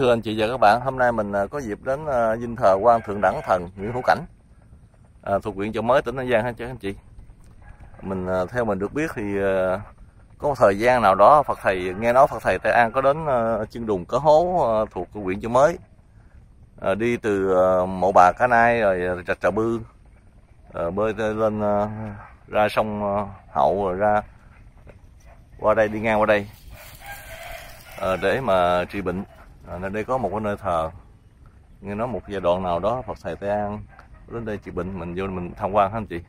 thưa anh chị và các bạn, hôm nay mình à, có dịp đến à, dinh thờ quan thượng đẳng thần Nguyễn Hữu Cảnh à, thuộc huyện Chợ Mới tỉnh An Giang hả chứ anh chị. Mình à, theo mình được biết thì có một thời gian nào đó Phật thầy nghe nói Phật thầy Tây An có đến chân đùng Cớ Hố thuộc huyện Chợ Mới à, đi từ mộ bà Cá Nai rồi rạch Trà Bư à, bơi lên ra sông Hậu rồi ra qua đây đi ngang qua đây để mà trị bệnh à, nên đây có một cái nơi thờ. Nghe nói một giai đoạn nào đó Phật thầy Tây An đến đây trị bệnh mình vô mình tham quan hả anh chị?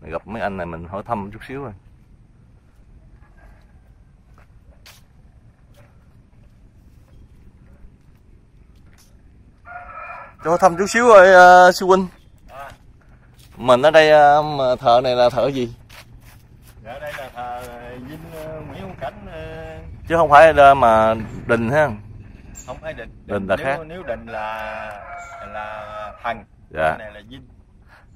Mình gặp mấy anh này mình hỏi thăm chút xíu thôi. Cho thăm chút xíu rồi uh, sư huynh. Mình ở đây uh, mà thờ này là thờ gì? Dạ đây là thờ Vinh ờ, Nguyễn Hữu Cảnh ờ, chứ không phải là mà đình ha không phải định. Định là nếu, khác. Nếu định là là thần. Dạ. Cái này là Vinh.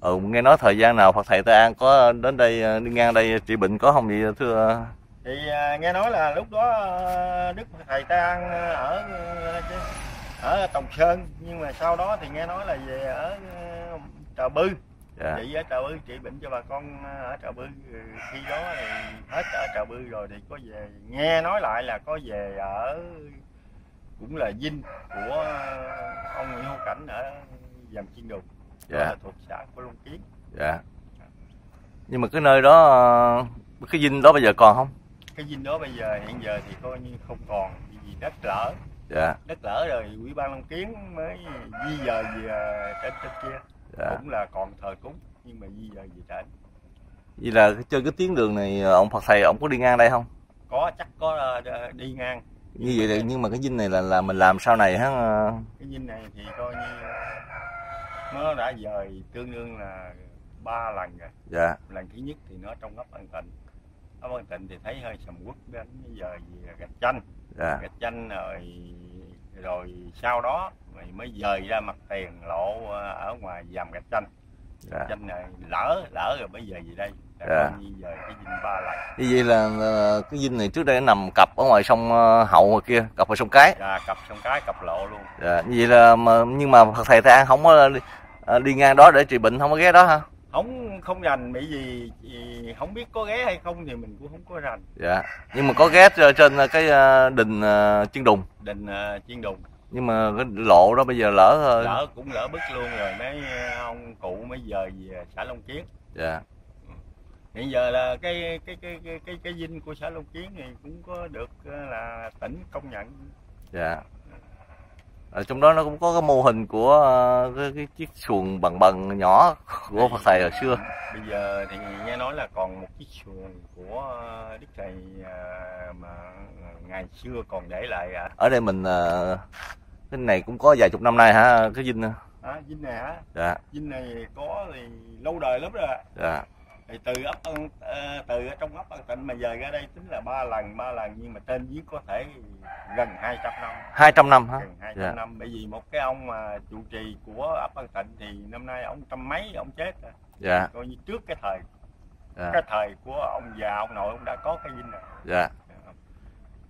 ừ nghe nói thời gian nào Phật thầy Tây An có đến đây ờ, đi ngang đây trị bệnh có không vậy thưa Thì à, nghe nói là lúc đó ờ, Đức thầy Ta An ở ờ, ở Tòng Sơn nhưng mà sau đó thì nghe nói là về ở ờ, Trà Bư. dạ Chị ở Trà Bư trị bệnh cho bà con ở Trà Bư Ừ, khi đó thì hết ở Trà Bư rồi thì có về nghe nói lại là có về ở cũng là dinh của ông Nguyễn Hữu Cảnh ở Dầm Chiên đó Dạ. là thuộc xã của Long Kiến. Dạ. Nhưng mà cái nơi đó ờ, cái dinh đó bây giờ còn không? Cái dinh đó bây giờ hiện giờ thì coi như không còn vì đất lở. Dạ. Đất lở rồi ủy ban Long Kiến mới di dời về trên trên kia. Dạ. Cũng là còn thờ cúng nhưng mà di dời về trển vậy là trên cái tuyến đường này ờ, ông Phật thầy ông có đi ngang đây không? Có chắc có ờ, đi ngang như vậy là nhưng mà cái dinh này là là mình làm sau này hả? Cái dinh này thì coi như nó đã dời tương đương là ba lần rồi. Dạ. Lần thứ nhất thì nó trong ấp An Tịnh ấp An Tịnh thì thấy hơi sầm uất đến bây giờ gạch chanh. Dạ. Gạch chanh rồi rồi sau đó mày mới dời ra mặt tiền lộ ờ, ở ngoài dầm gạch chanh dạ chanh này lỡ lỡ rồi mới dời về đây? Dạ. dời cái dinh ba lần như vậy là cái dinh này trước đây nó nằm cặp ở ngoài sông ờ, Hậu ngoài kia cặp ở sông Cái. Và cặp sông cái cặp lộ luôn. Dạ như vậy là mà nhưng mà thầy Tây An không có đi, ờ, đi ngang đó để trị bệnh không có ghé đó hả? Không không rành bởi vì vì không biết có ghé hay không thì mình cũng không có rành. Dạ nhưng mà có ghé trên cái ờ, đình Chiên Đùng. Đình uh, chiên đùng nhưng mà cái lộ đó bây giờ lỡ rồi lỡ cũng lỡ bứt luôn rồi mấy ờ, ông cụ mới dời về xã Long Kiến. Dạ. Hiện giờ là cái cái cái cái cái, cái dinh của xã Long Kiến thì cũng có được ờ, là tỉnh công nhận. Dạ ở trong đó nó cũng có cái mô hình của ờ, cái, cái chiếc xuồng bằng bằng nhỏ của Phật thầy hồi xưa. Bây giờ thì nghe nói là còn một chiếc xuồng của ờ, đức thầy ờ, mà ngày xưa còn để lại à, ở đây mình ờ, cái này cũng có vài chục năm nay hả cái dinh à dinh này hả? Dạ. Dinh này có thì lâu đời lắm rồi dạ thì từ ấp Ân ờ, từ ở trong ấp Ân Tịnh mà dời ra đây tính là ba lần ba lần nhưng mà tên viết có thể gần 200 năm. 200 năm hả? Gần 200 Dạ. năm bởi vì một cái ông mà trụ trì của ấp Ân Tịnh thì năm nay ông trăm mấy ông chết rồi. Dạ. Coi như trước cái thời dạ. cái thời của ông già ông nội ông đã có cái dinh rồi. Dạ.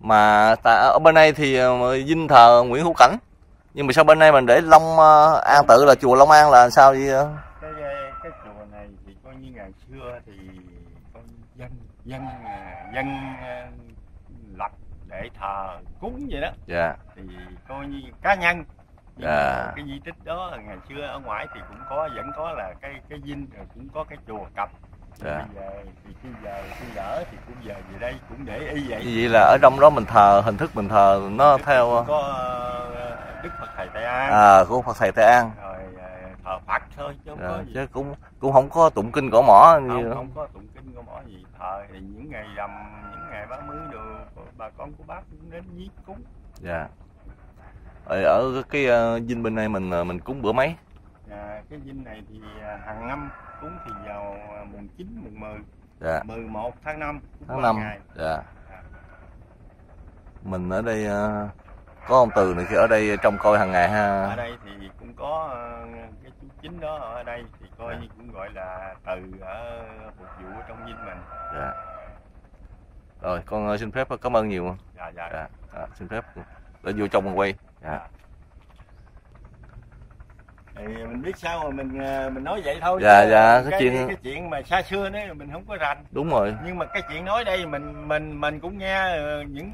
Mà tại ở bên đây thì ờ, dinh thờ Nguyễn Hữu Cảnh. Nhưng mà sao bên đây mình để Long ờ, An tự là chùa Long An là sao vậy ờ? cái cái chùa này thì coi như ngày xưa thì coi như dân dân à, lập để thờ cúng vậy đó. Dạ. Thì coi như cá nhân. Nhưng Dạ. cái di tích đó ngày xưa ở ngoài thì cũng có vẫn có là cái cái dinh rồi cũng có cái chùa cặp dạ. Bây giờ thì khi giờ khi lỡ thì cũng giờ về đây cũng để y vậy. Vậy là ở trong đó mình thờ hình thức mình thờ nó theo ờ, có ờ, đức phật thầy tây an. À của Phật thầy Tây An. Rồi ờ, thờ phật thôi chứ không dạ, có gì. chứ cũng cũng không có tụng kinh cỏ mỏ không, như không có tụng kinh có mỏ gì thờ thì những ngày rằm những ngày ba mươi đồ bà con của bác cũng đến viết cúng. Dạ. Ở, ở cái ờ, dinh bên này mình ờ, mình cúng bữa mấy? À, cái dinh này thì à, hàng năm cúng thì vào à, mùng 9, mùng 10 dạ. 11 tháng 5 cúng tháng năm. ngày. dạ. Mình ở đây ờ, có ông từ này kia ở đây trông coi hàng ngày ở ha đây thì cũng có ờ, chính đó ở đây thì coi Dạ. như cũng gọi là từ ở phục vụ ở trong dinh mình. Dạ. Rồi con ờ, xin phép cảm ơn nhiều dạ dạ. Dạ à, xin phép. Để vô trong quay. Dạ thì mình biết sao mà mình ờ, mình nói vậy thôi Dạ, dạ, cái cái chuyện- cái chuyện mà xa xưa đấy mình không có rành đúng rồi nhưng mà cái chuyện nói đây mình mình mình cũng nghe ờ, những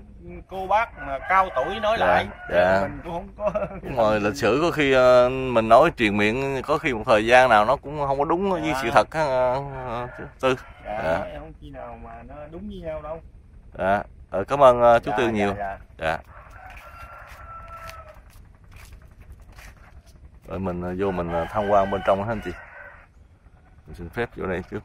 cô bác mà cao tuổi nói Dạ, lại dạ. mình cũng không có đúng rồi lịch sử có khi ờ, mình nói truyền miệng có khi một thời gian nào nó cũng không có đúng với Dạ. sự thật á ờ, tư dạ, Dạ. không khi nào mà nó đúng với nhau đâu dạ Ờ, cảm ơn chú Dạ, tư dạ, nhiều dạ. dạ rồi mình ờ, vô mình ờ, tham quan bên trong hả anh chị? Mình xin phép vô đây trước.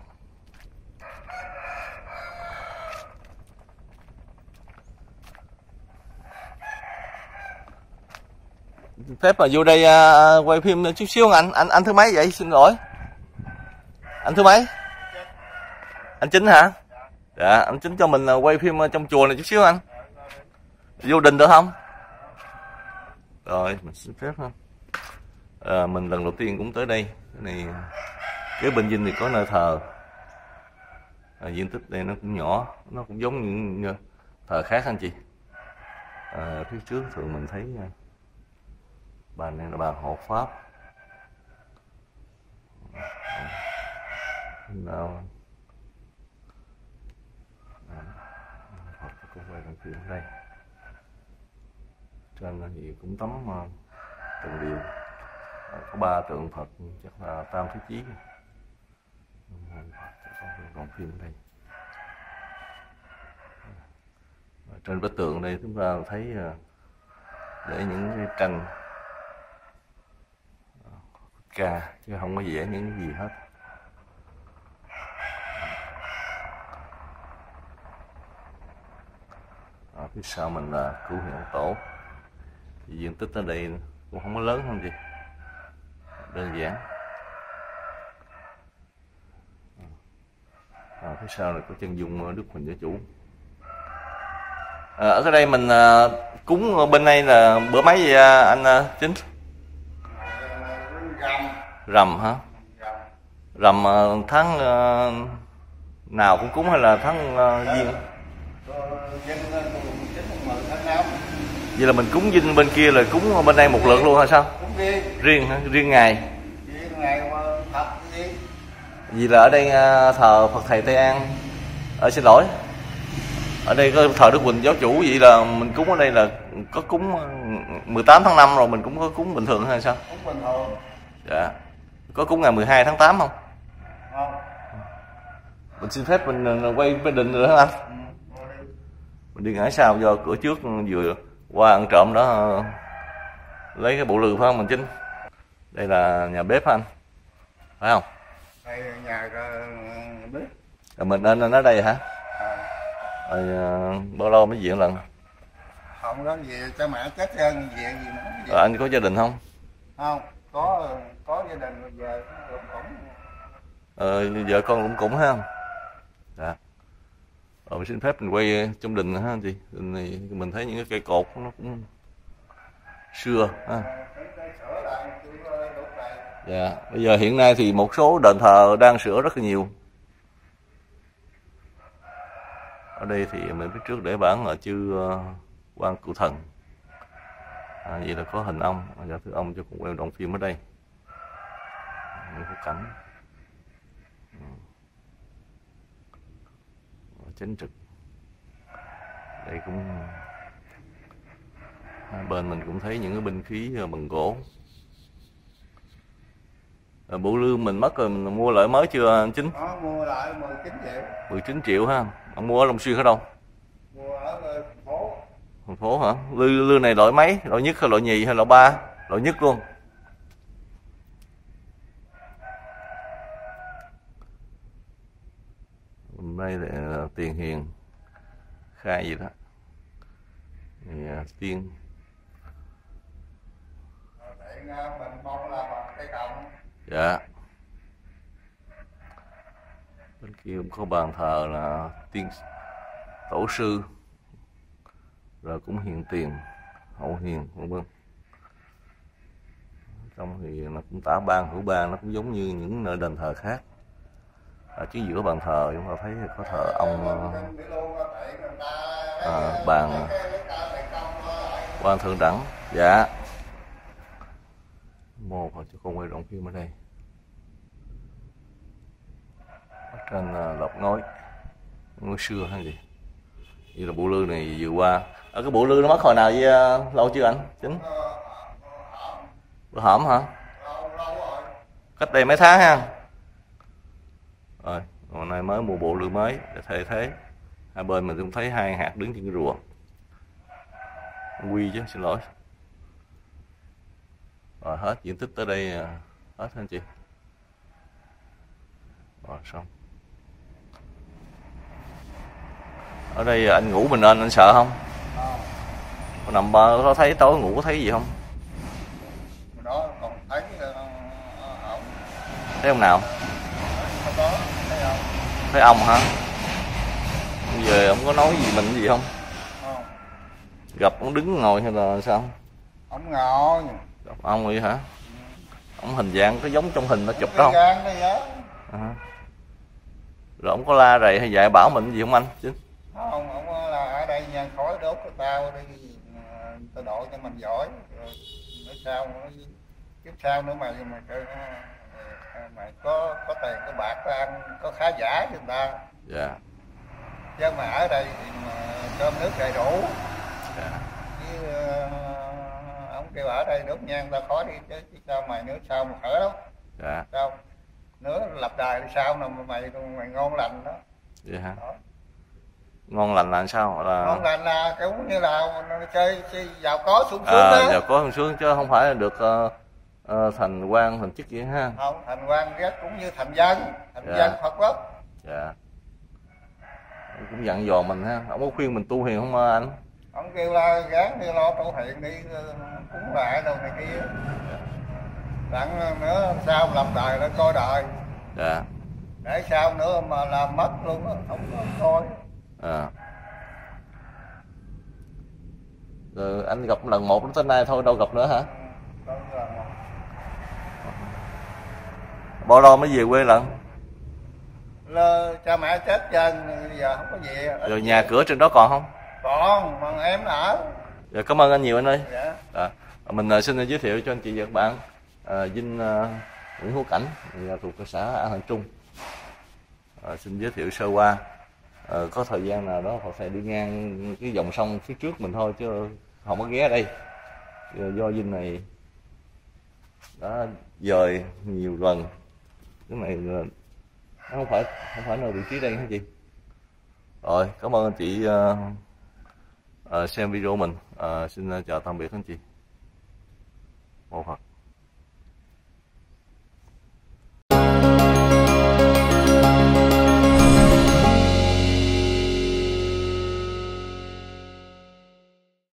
Xin phép mà vô đây quay phim chút xíu. Anh anh anh thứ mấy vậy? Xin lỗi. Anh thứ mấy? Anh chính hả? Dạ anh chính cho mình quay phim trong chùa này chút xíu anh. Vô đình được không? Rồi, mình xin phép ha à, mình lần đầu tiên cũng tới đây. Cái này cái bên dinh thì có nơi thờ. À, diện tích đây nó cũng nhỏ nó cũng giống những thờ khác anh chị. À, phía trước thường mình thấy bà này là bà hộ pháp. Nào. Phật cũng quay bằng chuyện đây. Trên thì cũng tắm mà tượng điều có ba tượng Phật, chắc là Tam Thế Chí. Còn phim đây. Trên bức tượng đây chúng ta thấy à, để những cái tranh ca, chứ không có vẽ những gì hết. Ở phía sau mình là cứu hiệu tổ. Thì diện tích ở đây cũng không có lớn không gì đơn giản. À, phía sau này có chân dung đức huỳnh giáo chủ. À, ở cái đây mình à, cúng bên đây là bữa mấy gì à, anh à, chính? Rằm rằm hả? Rằm rằm à, tháng à, nào cũng cúng hay là tháng à, giêng vậy là mình cúng dinh bên kia là cúng bên đây một lượt luôn hay sao? Riêng. Riêng hả? riêng ngày. Riêng ngày mà thật riêng vì là ở đây à, thờ Phật thầy Tây An. Ở xin lỗi. Ở đây có thờ Đức Quỳnh giáo chủ vậy là mình cúng ở đây là có cúng à, 18 tháng 5 rồi mình cũng có cúng bình thường hay sao? Cũng bình thường. Dạ. Có cúng ngày 12 tháng 8 không? Không. Mình xin phép mình à, quay bên đình nữa hả anh? Ừ. mình đi ngã sau do cửa trước vừa qua ăn trộm đó lấy cái bộ lư phải không mình chính đây là nhà bếp anh? Phải không? Đây nhà ờ, bếp. Rồi mình nên ở đây hả? À, rồi à, bao lâu mới diện lần? Không có gì cha mẹ chết chân gì gì mà không rồi anh có gia đình không? Không có có gia đình rồi về cũng cũng. Ờ, vợ con cũng cũng ha dạ rồi mình xin phép mình quay ờ, trong đình ha anh chị. Đình này mình thấy những cái cây cột nó cũng xưa ha. Dạ bây giờ hiện nay thì một số đền thờ đang sửa rất là nhiều. Ở đây thì mình phía trước để bản là chư ờ, quan cựu thần. À, vậy là có hình ông. Dạ thưa ông cho cùng quay đoạn phim ở đây. Những cái cảnh Ừ. Ở chính trực. Đây cũng hai bên mình cũng thấy những cái binh khí ờ, bằng gỗ. Ờ, bộ lương mình mất rồi mình mua lại mới chưa anh chính? Nó mua lại 19 triệu. 19 triệu ha. Ông mua ở Long Xuyên ở đâu? Mua ở ờ, thành phố. Thành phố hả? Lư lư này loại mấy? Loại nhất hay loại nhì hay loại ba? Loại nhất luôn Hôm nay là tiền hiền. Khai gì đó. Thì à, tiên. Dạ. Bên kia cũng có bàn thờ là tiên tổ sư. Rồi cũng hiền tiền hậu hiền vân vân. Trong thì nó cũng tả ban hữu ban nó cũng giống như những nơi đền thờ khác. À, ở chính giữa bàn thờ chúng ta thấy có thờ ông à, bàn quan thượng đẳng. Dạ. Mô Phật cho con quay động phim ở đây. Ở trên uh, lọc ngói ngói xưa hay gì? Như là bộ lư này vừa qua. Ở cái bộ lư nó mất hồi nào vậy uh, lâu chưa anh? Chính. Bữa hổm hả? Cách đây mấy tháng ha? Rồi hôm nay mới mua bộ lư mới để thay thế. Hai bên mình cũng thấy hai hạt đứng trên cái rùa quy chứ xin lỗi. Rồi hết diện tích tới đây à, hết anh chị? Rồi xong. Ở đây anh ngủ mình nên anh sợ không? Có nằm bờ có thấy tối ngủ có thấy gì không? Đó còn thấy ờ, ổng thấy ông nào không có thấy không thấy ông hả? Giờ ông có nói gì mình gì không? Không. Gặp ông đứng ngồi hay là sao? Ổng ngồi. Gặp ông vậy hả? Ông hình dạng có giống trong hình nó chụp đó không? À. rồi ông có la rầy hay dạy bảo mình gì không anh? Chứ. Không ổng là ở đây nhà khói đốt của tao đi tao độ cho mình giỏi. Rồi nói sao nữa kiếp sau nữa mày mày ờ, mày có có tiền có bạc có ăn có khá giả cho người ta. Dạ. Chứ mà ở đây thì mà cơm nước đầy đủ. Dạ. Chứ ờ, ông kêu ở đây đốt nhang ta khói đi chứ, chứ sao mày nữa sao mà khở đâu? Dạ. Sao? Nữa lập đài đi sao mà mày mày ngon lành đó, hả đó. ngon lành là sao? Là ngon lành là cũng như là chơi, chơi giàu có sung sướng à, đó. giờ có hơn xuống chứ không phải là được ờ, ờ, thành quan thành chức vậy ha? Không thành quan ghét cũng như thành dân. Thành Dạ. dân phật gốc dạ. Ông cũng dặn dò mình ha. Ông có khuyên mình tu hiền không ờ, anh? Ông kêu là gán đi lo tu hiện đi ờ, cúng lại đâu này kia. Đặng nữa sao lập đài để coi đời. Dạ. Để sao nữa mà làm mất luôn á không có coi. À. rồi anh gặp lần một đến tới nay thôi đâu gặp nữa hả? Đó là bao lâu mới về quê lận? Lơ, cha mẹ chết chân giờ không có gì rồi nhà cửa trên đó còn không? Còn mà em ở. Dạ cảm ơn anh nhiều anh ơi. Dạ. Dạ. Mình ờ, xin giới thiệu cho anh chị và các bạn à, Vinh ờ, Nguyễn Hữu Cảnh là thuộc sở An Thành Trung. À, xin giới thiệu sơ qua. À, có thời gian nào đó họ sẽ đi ngang cái dòng sông phía trước mình thôi chứ không có ghé đây. Do, do Vinh này đã dời nhiều lần cái này là nó không phải không phải là vị trí đây hả chị? Rồi cảm ơn anh chị uh, uh, xem video mình uh, xin chào tạm biệt anh chị. Một Phật